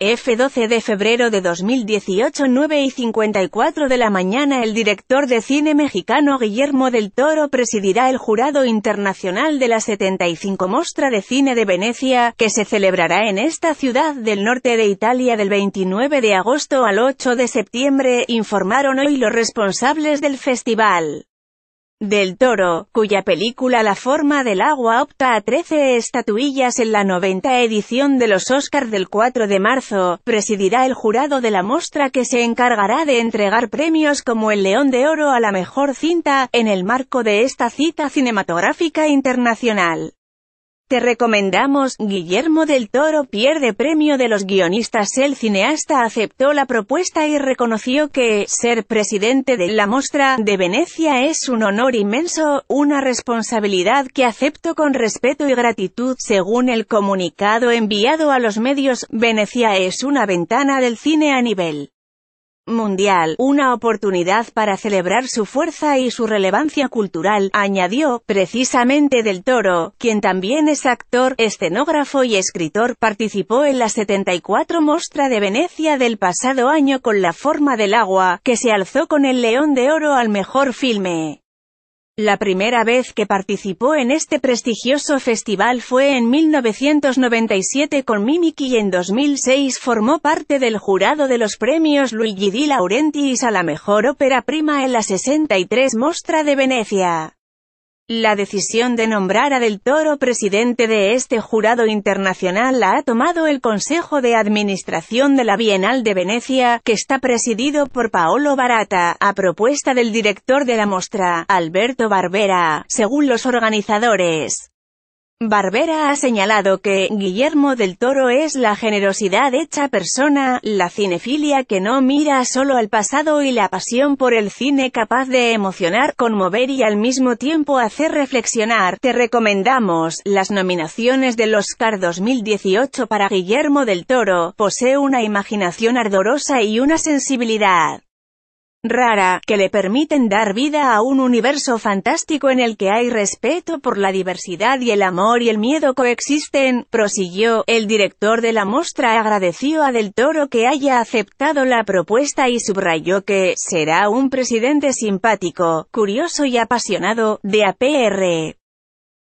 F12 de febrero de 2018 9 y 54 de la mañana El director de cine mexicano Guillermo del Toro presidirá el Jurado Internacional de la 75 Mostra de Cine de Venecia, que se celebrará en esta ciudad del norte de Italia del 29 de agosto al 8 de septiembre, informaron hoy los responsables del festival. Del Toro, cuya película La forma del agua opta a 13 estatuillas en la 90 edición de los Oscars del 4 de marzo, presidirá el jurado de la mostra que se encargará de entregar premios como el León de Oro a la mejor cinta, en el marco de esta cita cinematográfica internacional. Te recomendamos, Guillermo del Toro pierde premio de los guionistas. El cineasta aceptó la propuesta y reconoció que, ser presidente de la Mostra de Venecia es un honor inmenso, una responsabilidad que acepto con respeto y gratitud, según el comunicado enviado a los medios, Venecia es una ventana del cine a nivel mundial, una oportunidad para celebrar su fuerza y su relevancia cultural, añadió, precisamente del Toro, quien también es actor, escenógrafo y escritor, participó en la 74 Mostra de Venecia del pasado año con La forma del agua, que se alzó con el León de Oro al mejor filme. La primera vez que participó en este prestigioso festival fue en 1997 con Mimiki y en 2006 formó parte del jurado de los premios Luigi Di Laurentiis a la mejor ópera prima en la 63 Mostra de Venecia. La decisión de nombrar a Del Toro presidente de este jurado internacional la ha tomado el Consejo de Administración de la Bienal de Venecia, que está presidido por Paolo Barata, a propuesta del director de la mostra, Alberto Barbera, según los organizadores. Barbera ha señalado que, Guillermo del Toro es la generosidad hecha persona, la cinefilia que no mira solo al pasado y la pasión por el cine capaz de emocionar, conmover y al mismo tiempo hacer reflexionar. Te recomendamos, las nominaciones del Oscar 2018 para Guillermo del Toro, posee una imaginación ardorosa y una sensibilidad rara, que le permiten dar vida a un universo fantástico en el que hay respeto por la diversidad y el amor y el miedo coexisten, prosiguió, el director de la muestra agradeció a Del Toro que haya aceptado la propuesta y subrayó que, será un presidente simpático, curioso y apasionado, de APR.